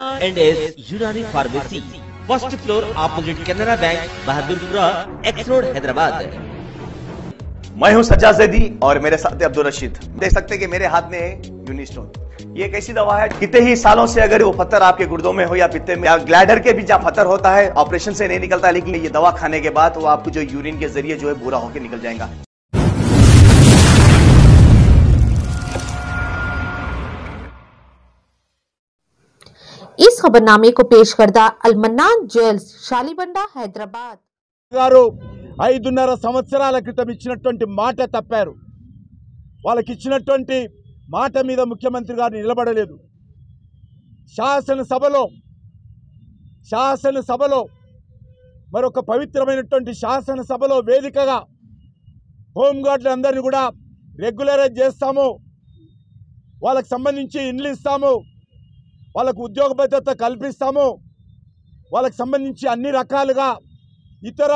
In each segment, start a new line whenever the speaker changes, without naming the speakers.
and as Unani Pharmacy. First floor opposite Canara Bank, Bahadurpura, X Road, Hyderabad.
मैं हूँ सज्जाद जैदी और मेरे साथ अब्दुल रशीद देख सकते हैं कि मेरे हाथ में है यूनिस्टोन ये एक ऐसी दवा है कितने ही सालों से अगर वो पत्थर आपके गुर्दों में हो या पित्ते में या ग्लैडर के भी जहाँ पत्थर होता है ऑपरेशन से नहीं निकलता लेकिन ये दवा खाने के बाद वो आपको जो यूरिन के ज़रिए जो है बुरा होकर निकल जाएगा
खबरनामे को पेश करदा अलमन्नान ज्वेल्स शालीबंडा हैदराबाद
గారు ఐదున్నర సంవత్సరాల క్రితం ఇచ్చినటువంటి మాట తప్పారు వాళ్ళకి ఇచ్చినటువంటి మాట మీద ముఖ్యమంత్రి గారు నిలబడలేదు శాసనసభలో శాసనసభలో మరొక పవిత్రమైనటువంటి శాసనసభలో వేదికగా హోంగార్డులు అందరినీ కూడా రెగ్యులరైజ్ చేస్తాము వాళ్ళకి సంబంధించి ఇండ్లు ఇస్తాము వాళ్ళకు ఉద్యోగ భద్రత కల్పిస్తాము. వాళ్ళకి సంబంధించి అన్ని రకాలుగా ఇతర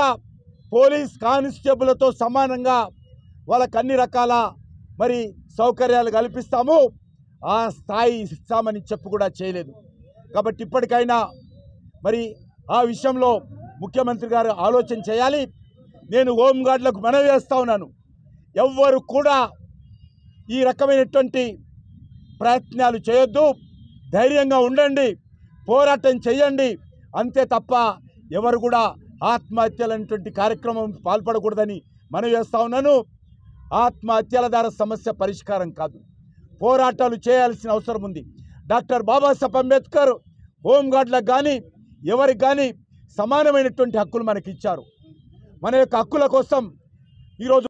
పోలీస్ కానిస్టేబుల్తో సమానంగా వాళ్ళకు అన్ని రకాల మరి సౌకర్యాలు కల్పిస్తాము. ఆ స్థాయి ఇస్తామని చెప్పు కూడా చేయలేదు. కాబట్టి ఇప్పటికైనా మరి ఆ విషయంలో ముఖ్యమంత్రి గారు ఆలోచన చేయాలి. నేను హోంగార్డులకు మనవి చేస్తా ఉన్నాను. ఎవ్వరు కూడా ఈ రకమైనటువంటి ప్రయత్నాలు చేయొద్దు. ధైర్యంగా ఉండండి పోరాటం చేయండి అంతే తప్ప ఎవరు కూడా ఆత్మహత్యలనేటువంటి కార్యక్రమం పాల్పడకూడదని మనం చేస్తా ఉన్నాను. ఆత్మహత్యల ద్వారా సమస్య పరిష్కారం కాదు. పోరాటాలు చేయాల్సిన అవసరం ఉంది. డాక్టర్ బాబాసాహెబ్ అంబేద్కర్ హోంగార్డులకు కానీ ఎవరికి కానీ సమానమైనటువంటి హక్కులు మనకి ఇచ్చారు మన యొక్క హక్కుల కోసం ఈరోజు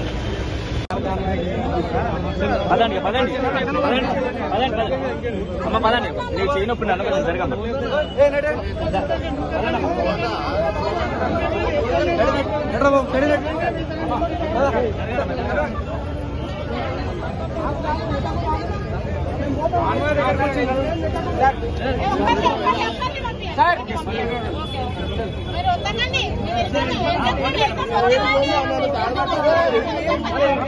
పదండి పదండి పదండి పదండి పదండి అమ్మ పదండి నేను చేయనప్పుడు నన్ను కొంచెం జరగమ్మ
మీరు వద్దనండి